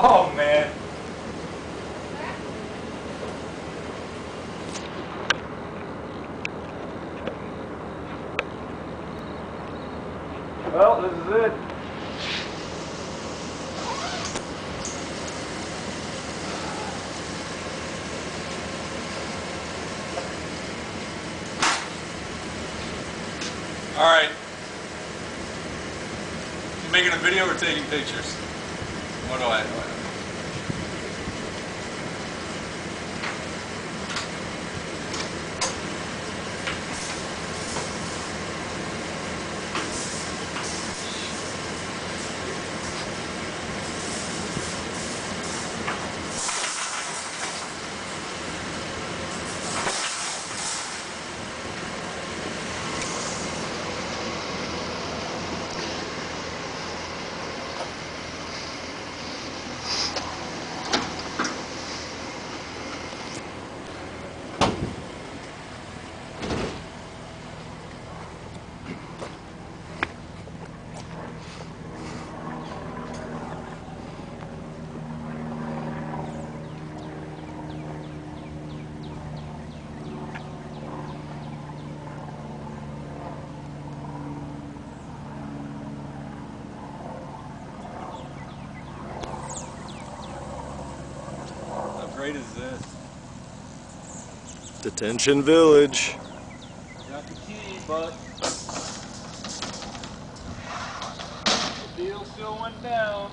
Oh man. Well, this is it. All right. You making a video or taking pictures? numero è? Great is this? Detention Village. Got the key, but the deal still went down.